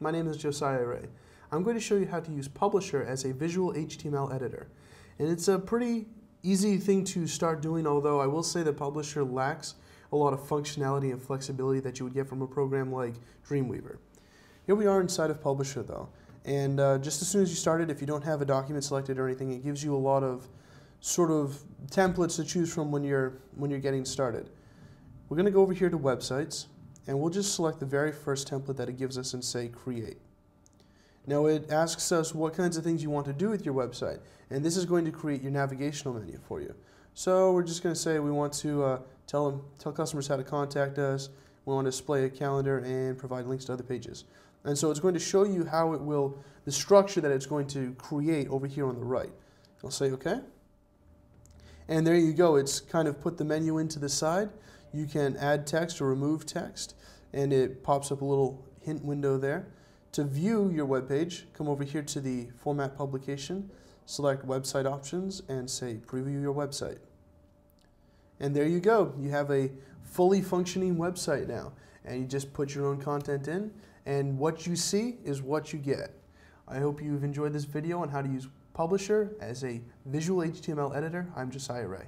my name is Josiah Rea. I'm going to show you how to use Publisher as a visual HTML editor. And it's a pretty easy thing to start doing, although I will say that Publisher lacks a lot of functionality and flexibility that you would get from a program like Dreamweaver. Here we are inside of Publisher though. And uh, just as soon as you start it, if you don't have a document selected or anything, it gives you a lot of sort of templates to choose from when you're, when you're getting started. We're going to go over here to websites and we'll just select the very first template that it gives us and say create. Now it asks us what kinds of things you want to do with your website and this is going to create your navigational menu for you. So we're just going to say we want to uh, tell them, tell customers how to contact us, we want to display a calendar and provide links to other pages. And so it's going to show you how it will, the structure that it's going to create over here on the right. I'll say OK. And there you go. It's kind of put the menu into the side. You can add text or remove text, and it pops up a little hint window there. To view your web page, come over here to the Format Publication, select Website Options, and say Preview Your Website. And there you go. You have a fully functioning website now. And you just put your own content in, and what you see is what you get. I hope you've enjoyed this video on how to use Publisher as a visual HTML editor. I'm Josiah Rea.